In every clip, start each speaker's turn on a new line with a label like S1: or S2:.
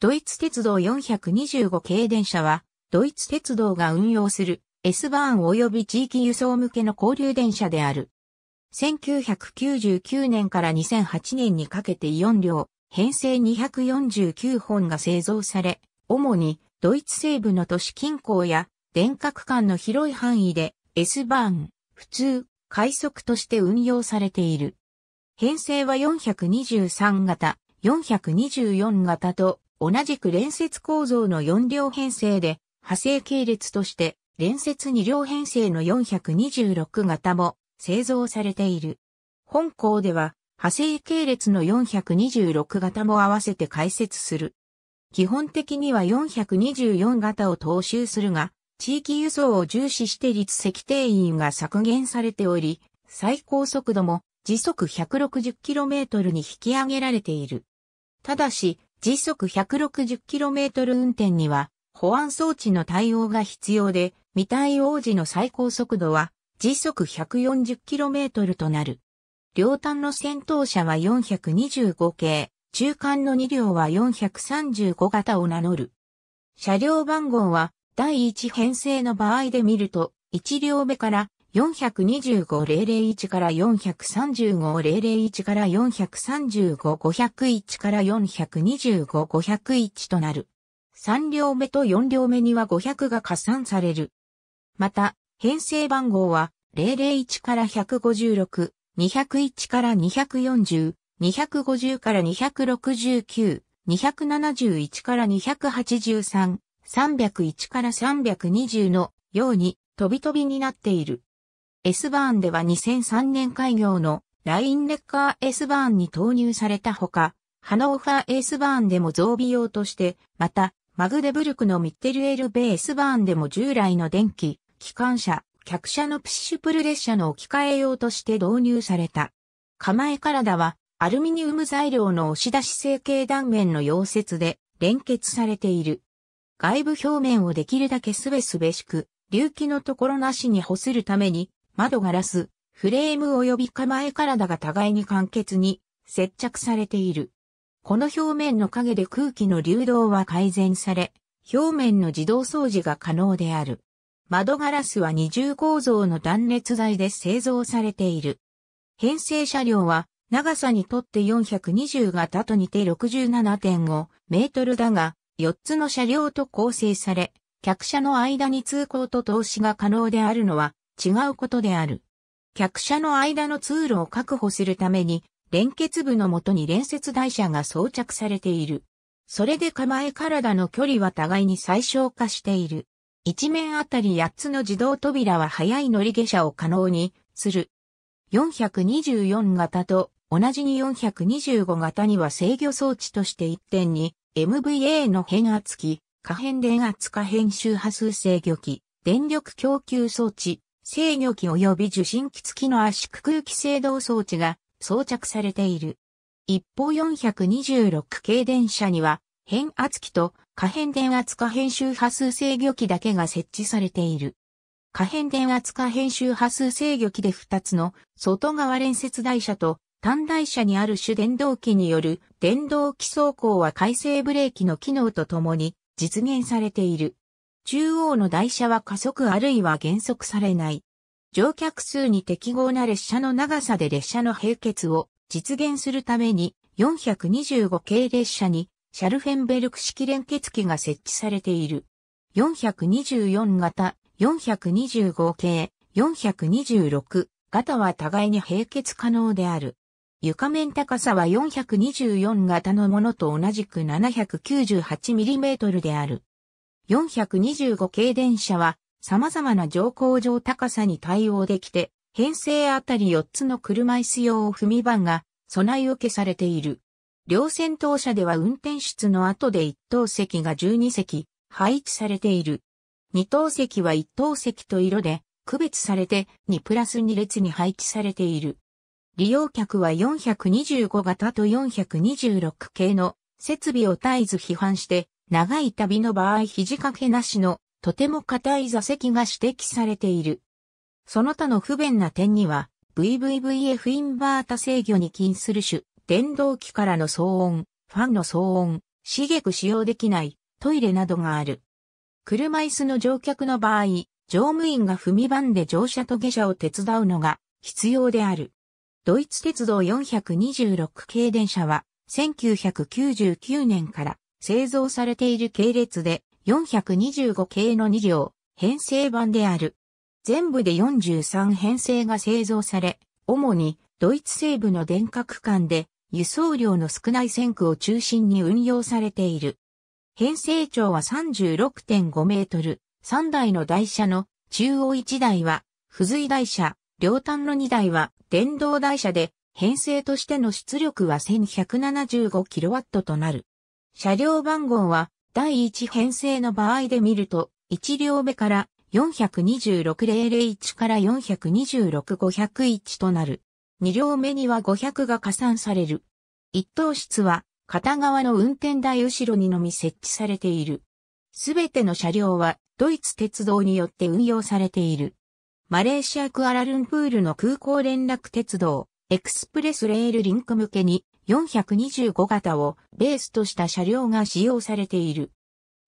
S1: ドイツ鉄道425系電車は、ドイツ鉄道が運用する S バーン及び地域輸送向けの交流電車である。1999年から2008年にかけて4両、編成249本が製造され、主にドイツ西部の都市近郊や電化区間の広い範囲で S バーン、普通、快速として運用されている。編成は423型、424型と同じく連接構造の4両編成で派生系列として連接2両編成の426型も製造されている。本校では派生系列の426型も合わせて解説する。基本的には424型を踏襲するが、地域輸送を重視して率積定員が削減されており、最高速度も時速 160km に引き上げられている。ただし、時速 160km 運転には保安装置の対応が必要で、未対応時の最高速度は時速 140km となる。両端の戦闘車は425系、中間の2両は435型を名乗る。車両番号は第1編成の場合で見ると、1両目から425-001から435-001から435-501から425-501となる。3両目と4両目には500が加算される。また、編成番号は001から156、201から240、250から269、271から283、301から320のように飛び飛びになっている。S バーンでは2003年開業のラインレッカー S バーンに投入されたほか、ハノーファー S バーンでも増備用として、また、マグデブルクのミッテルエルベースバーンでも従来の電気、機関車、客車のプッシュプル列車の置き換え用として導入された。構え体はアルミニウム材料の押し出し成形断面の溶接で連結されている。外部表面をできるだけすべすべしく、隆起のところなしに干するために、窓ガラス、フレーム及び構え体が互いに簡潔に接着されている。この表面の影で空気の流動は改善され、表面の自動掃除が可能である。窓ガラスは二重構造の断熱材で製造されている。編成車両は長さにとって420型と似て67.5メートルだが、4つの車両と構成され、客車の間に通行と通しが可能であるのは違うことである。客車の間の通路を確保するために連結部のもとに連接台車が装着されている。それで構え体の距離は互いに最小化している。一面あたり8つの自動扉は速い乗り下車を可能にする。424型と同じに425型には制御装置として一点に MVA の変圧器、可変電圧可変周波数制御機、電力供給装置、制御機及び受信機付きの圧縮空気制動装置が装着されている。一方426系電車には、変圧器と可変電圧可変周波数制御機だけが設置されている。可変電圧可変周波数制御機で2つの外側連接台車と単台車にある主電動機による電動機走行は回生ブレーキの機能とともに実現されている。中央の台車は加速あるいは減速されない。乗客数に適合な列車の長さで列車の並結を実現するために425系列車にシャルフェンベルク式連結機が設置されている。424型、425系、426型は互いに並結可能である。床面高さは424型のものと同じく 798mm である。425系電車は様々な乗降上高さに対応できて、編成あたり4つの車椅子用踏み板が備え受けされている。両先頭車では運転室の後で1等席が12席配置されている。2等席は1等席と色で区別されて2プラス2列に配置されている。利用客は425型と426系の設備を絶えず批判して長い旅の場合肘掛けなしのとても硬い座席が指摘されている。その他の不便な点には、VVVF インバータ制御に近する種、電動機からの騒音、ファンの騒音、茂く使用できないトイレなどがある。車椅子の乗客の場合、乗務員が踏み番で乗車と下車を手伝うのが必要である。ドイツ鉄道426系電車は1999年から製造されている系列で425系の2両編成版である。全部で43編成が製造され、主にドイツ西部の電化区間で輸送量の少ない線区を中心に運用されている。編成長は36.5メートル、3台の台車の中央1台は、付随台車、両端の2台は電動台車で、編成としての出力は 1175kW となる。車両番号は第1編成の場合で見ると、1両目から426-001から426-501となる。2両目には500が加算される。一等室は片側の運転台後ろにのみ設置されている。すべての車両はドイツ鉄道によって運用されている。マレーシアクアラルンプールの空港連絡鉄道、エクスプレスレールリンク向けに425型をベースとした車両が使用されている。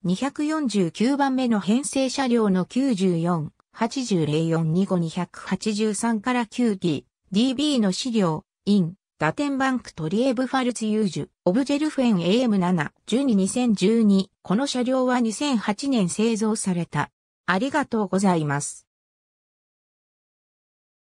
S1: 249番目の編成車両の94、800425-283から 9D、DB の資料、イン、ダテンバンクトリエブファルツユージュ、オブジェルフェン AM7、12-2012、この車両は2008年製造された。ありがとうございます。